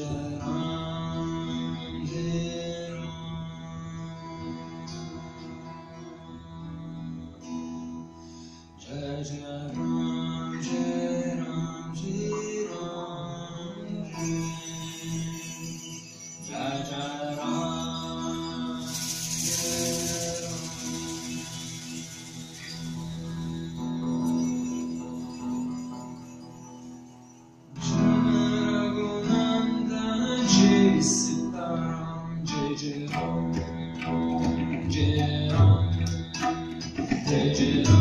Krishna. Legend on, legend on, legend on.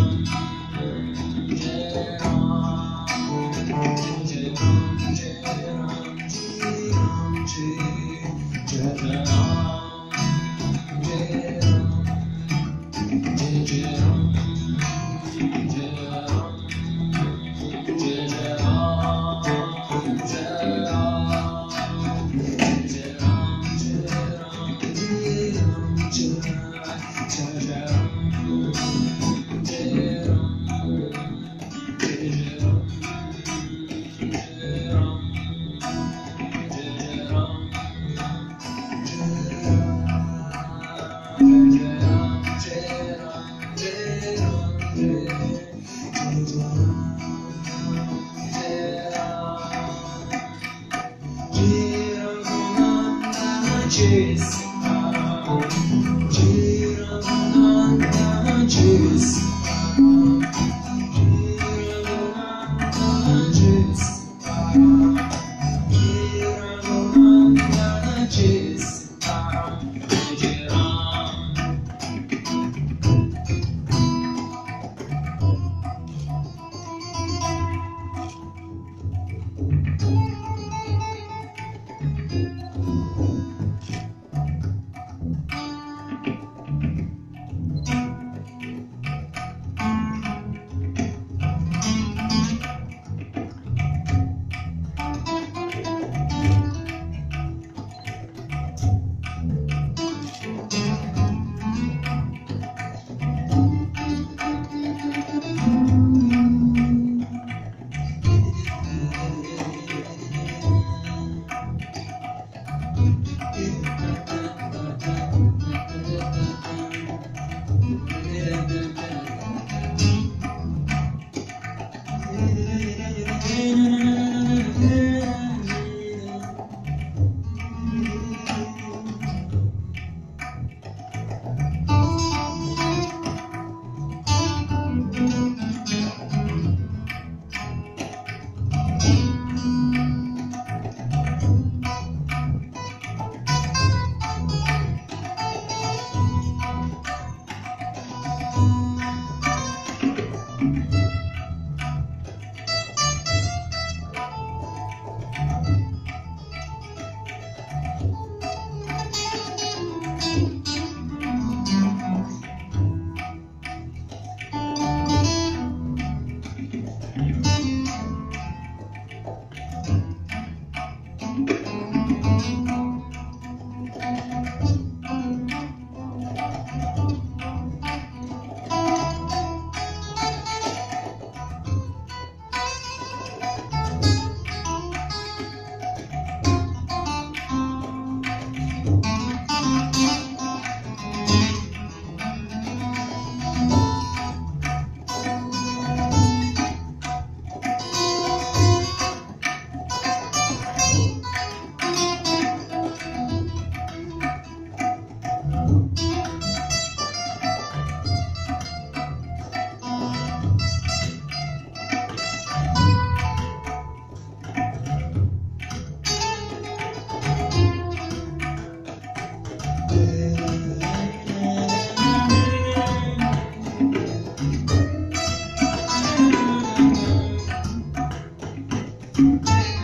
chase Música